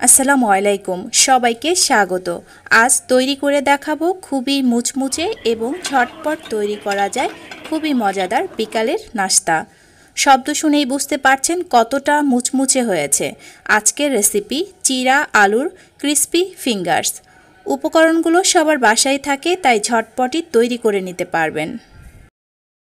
আসসালামু আলাইকুম, সবাইকে স্বাগত। আজ তৈরি করে দেখাবো খুবই মুচমুচে এবং ঝটপট তৈরি করা যায় খুবই মজাদার বিকালের নাস্তা। শব্দ শুনেই বুঝতে পারছেন কতটা মুচমুচে হয়েছে। আজকের রেসিপি চিরা আলুর ক্রিস্পি ফিঙ্গার্স। উপকরণগুলো সবার বাসায় থাকে, তাই ঝটপটই তৈরি করে নিতে পারবেন।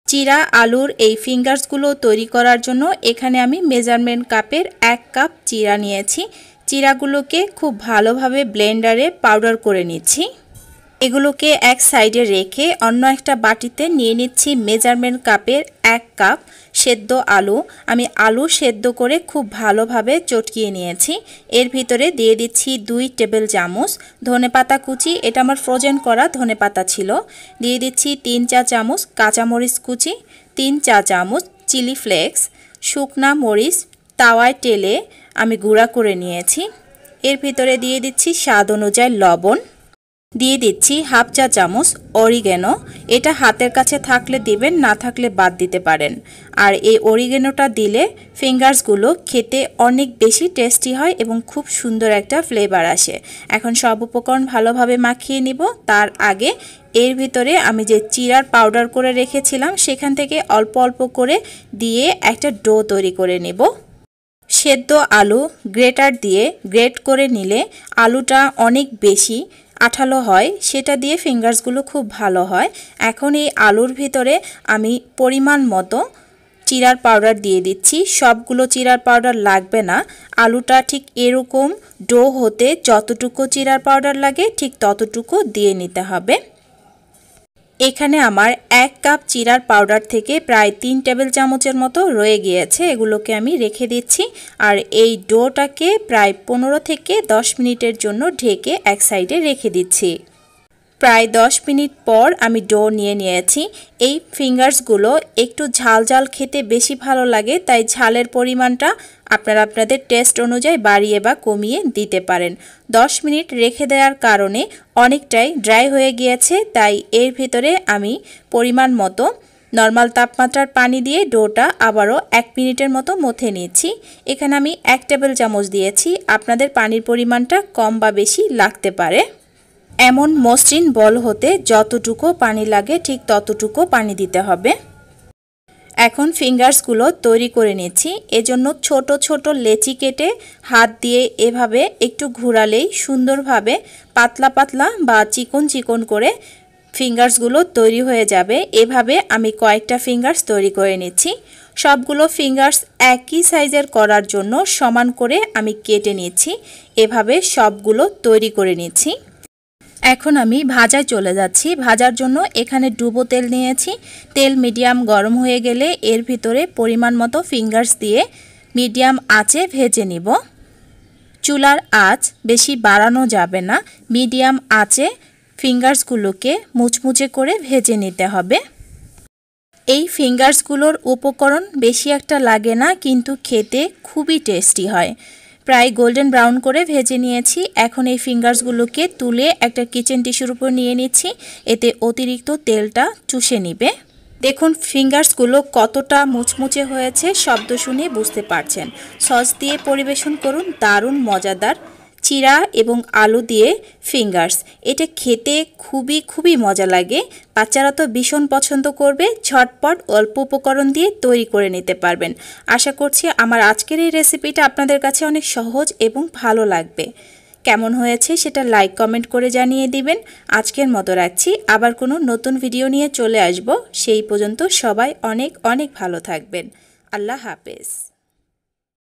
চিরা আলুর এই ফিঙ্গার্সগুলো তৈরি করার জন্য এখানে আমি মেজারমেন্ট কাপের এক কাপ চিরা নিয়েছি। চিরাগুলোকে খুব ভালোভাবে ব্লেন্ডারে পাউডার করে নিচ্ছি। এগুলোকে এক সাইডে রেখে অন্য একটা বাটিতে নিয়ে নিচ্ছি মেজারমেন্ট কাপের এক কাপ সেদ্ধ আলু। আমি আলু সেদ্ধ করে খুব ভালোভাবে চটকিয়ে নিয়েছি। এর ভিতরে দিয়ে দিচ্ছি দুই টেবিল চামচ ধনে পাতা কুচি। এটা আমার ফ্রোজেন করা ধনে পাতা ছিল। দিয়ে দিচ্ছি তিন চা চামচ কাঁচামরিচ কুচি, তিন চা চামচ চিলি ফ্লেক্স, শুকনা মরিচ, তাওয়ায় টেলে আমি গুঁড়া করে নিয়েছি। এর ভিতরে দিয়ে দিচ্ছি স্বাদ অনুযায়ী লবণ। দিয়ে দিচ্ছি হাফ চা চামচ অরিগেনো। এটা হাতের কাছে থাকলে দিবেন, না থাকলে বাদ দিতে পারেন। আর এই অরিগেনোটা দিলে ফিঙ্গার্সগুলো খেতে অনেক বেশি টেস্টি হয় এবং খুব সুন্দর একটা ফ্লেভার আসে। এখন সব উপকরণ ভালোভাবে মাখিয়ে নিব। তার আগে এর ভিতরে আমি যে চিরার পাউডার করে রেখেছিলাম, সেখান থেকে অল্প অল্প করে দিয়ে একটা ডো তৈরি করে নেব। সেদ্ধ আলু গ্রেটার দিয়ে গ্রেট করে নিলে আলুটা অনেক বেশি আঠালো হয়। সেটা দিয়ে ফিঙ্গার্সগুলো খুব ভালো হয়। এখন এই আলুর ভিতরে আমি পরিমাণ মতো চিরার পাউডার দিয়ে দিচ্ছি। সবগুলো চিরার পাউডার লাগবে না। আলুটা ঠিক এরকম ডো হতে যতটুকু চিরার পাউডার লাগে, ঠিক ততটুকু দিয়ে নিতে হবে। এখানে আমার এক কাপ চিরার পাউডার থেকে প্রায় তিন টেবিল চামচের মতো রয়ে গিয়েছে। এগুলোকে আমি রেখে দিচ্ছি। আর এই ডোটাকে প্রায় পনেরো থেকে দশ মিনিটের জন্য ঢেকে এক সাইডে রেখে দিচ্ছি। প্রায় দশ মিনিট পর আমি ডো নিয়ে নিয়েছি। এই ফিঙ্গার্সগুলো একটু ঝাল ঝাল খেতে বেশি ভালো লাগে, তাই ঝালের পরিমাণটা আপনারা আপনাদের টেস্ট অনুযায়ী বাড়িয়ে বা কমিয়ে দিতে পারেন। 10 মিনিট রেখে দেওয়ার কারণে অনেকটাই ড্রাই হয়ে গিয়েছে, তাই এর ভিতরে আমি পরিমাণ মতো নর্মাল তাপমাত্রার পানি দিয়ে ডোটা আবারও এক মিনিটের মতো মথে নিয়েছি। এখানে আমি এক টেবিল চামচ দিয়েছি, আপনাদের পানির পরিমাণটা কম বা বেশি লাগতে পারে। এমন মসৃণ বল হতে যতটুকু পানি লাগে ঠিক ততটুকু পানি দিতে হবে। এখন ফিঙ্গার্সগুলো তৈরি করে নিচ্ছি। এজন্য ছোট ছোট লেচি কেটে হাত দিয়ে এভাবে একটু ঘুরালেই সুন্দরভাবে পাতলা পাতলা বা চিকন চিকন করে ফিঙ্গার্সগুলো তৈরি হয়ে যাবে। এভাবে আমি কয়েকটা ফিঙ্গার্স তৈরি করে নিচ্ছি। সবগুলো ফিঙ্গার্স একই সাইজের করার জন্য সমান করে আমি কেটে নিচ্ছি। এভাবে সবগুলো তৈরি করে নিচ্ছি। এখন আমি ভাজায় চলে যাচ্ছি। ভাজার জন্য এখানে ডুবো তেল নিয়েছি। তেল মিডিয়াম গরম হয়ে গেলে এর ভিতরে পরিমাণ মতো ফিঙ্গার্স দিয়ে মিডিয়াম আঁচে ভেজে নিব। চুলার আঁচ বেশি বাড়ানো যাবে না। মিডিয়াম আঁচে ফিঙ্গার্সগুলোকে মুচমুচে করে ভেজে নিতে হবে। এই ফিঙ্গার্সগুলোর উপকরণ বেশি একটা লাগে না, কিন্তু খেতে খুবই টেস্টি হয়। প্রায় গোল্ডেন ব্রাউন করে ভেজে নিয়েছি। এখন এই ফিঙ্গার্সগুলোকে তুলে একটা কিচেন টিস্যুর উপর নিয়ে নিচ্ছি। এতে অতিরিক্ত তেলটা চুষে নিবে। দেখুন, ফিঙ্গার্সগুলো কতটা মুচমুচে হয়েছে, শব্দ শুনে বুঝতে পারছেন। সস দিয়ে পরিবেশন করুন, দারুণ, মজাদার। চিরা এবং আলু দিয়ে ফিঙ্গার্স এটা খেতে খুবই খুবই মজা লাগে। বাচ্চারা তো ভীষণ পছন্দ করবে। ঝটপট অল্প উপকরণ দিয়ে তৈরি করে নিতে পারবেন। আশা করছি আমার আজকের এই রেসিপিটা আপনাদের কাছে অনেক সহজ এবং ভালো লাগবে। কেমন হয়েছে সেটা লাইক কমেন্ট করে জানিয়ে দিবেন। আজকের মতো রাখছি। আবার কোনো নতুন ভিডিও নিয়ে চলে আসব। সেই পর্যন্ত সবাই অনেক অনেক ভালো থাকবেন। আল্লাহ হাফেজ।